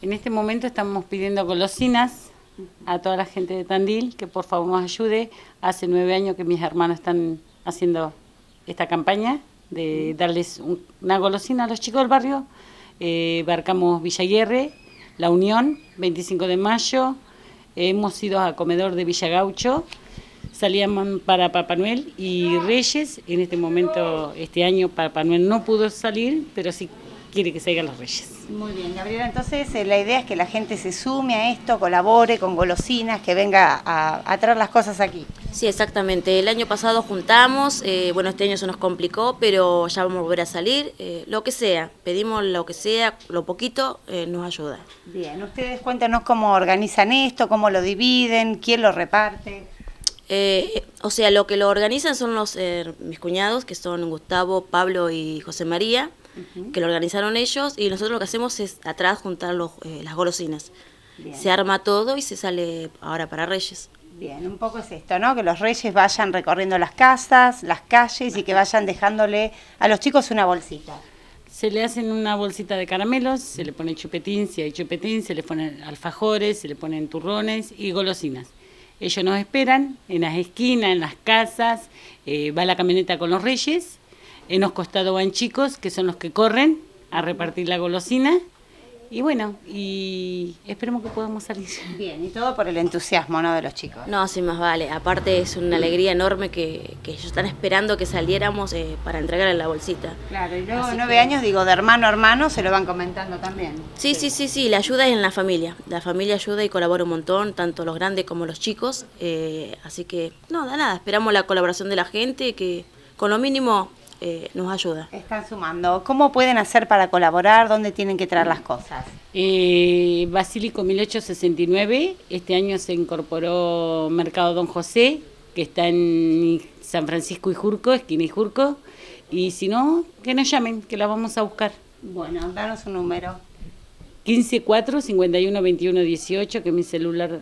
En este momento estamos pidiendo golosinas a toda la gente de Tandil que por favor nos ayude. Hace nueve años que mis hermanos están haciendo esta campaña de darles una golosina a los chicos del barrio. Eh, barcamos Villaguerre, La Unión, 25 de mayo. hemos ido a Comedor de Villagaucho. Salíamos para Papá Noel y Reyes. En este momento, este año, Papá Noel no pudo salir, pero sí quiere que salgan los Reyes. Muy bien, Gabriela, entonces eh, la idea es que la gente se sume a esto, colabore con golosinas, que venga a, traer las cosas aquí. Sí, exactamente. El año pasado juntamos, eh, bueno, este año se nos complicó, pero ya vamos a volver a salir. Eh, lo que sea, pedimos lo que sea, lo poquito nos ayuda. Bien, ustedes cuéntanos cómo organizan esto, cómo lo dividen, quién lo reparte. o sea, lo que lo organizan son los mis cuñados, que son Gustavo, Pablo y José María que lo organizaron ellos, y nosotros lo que hacemos es atrás juntar los, eh, las golosinas. Se arma todo y se sale ahora para Reyes. Bien, un poco es esto, ¿no? Que los reyes vayan recorriendo las casas, las calles y que vayan dejándole a los chicos una bolsita. Se le hacen una bolsita de caramelos, se le pone chupetín, si hay chupetín, se le ponen alfajores, se le ponen turrones y golosinas. Ellos nos esperan en las esquinas, en las casas, eh, va la camioneta con los reyes en los costados van chicos, que son los que corren a repartir la golosina. Y bueno, y esperemos que podamos salir. Bien, y todo por el entusiasmo ¿no? de los chicos. No, sí, más vale. Aparte es una alegría enorme que, ellos están esperando que saliéramos eh, para entregarle la bolsita. Claro, y luego nueve años, digo, de hermano a hermano, se lo van comentando también. Sí, sí, sí, sí, la ayuda es en la familia. La familia ayuda y colabora un montón, tanto los grandes como los chicos. Eh, así que, no, da nada, esperamos la colaboración de la gente, que con lo mínimo eh, nos ayuda. Están sumando. ¿Cómo pueden hacer para colaborar? ¿Dónde tienen que traer las cosas? Eh, Basílico 1869, este año se incorporó Mercado Don José, que está en San Francisco y Jurco, esquina y Jurco, y si no, que nos llamen, que la vamos a buscar. Bueno, danos un número. 154 51 21 18, que es mi celular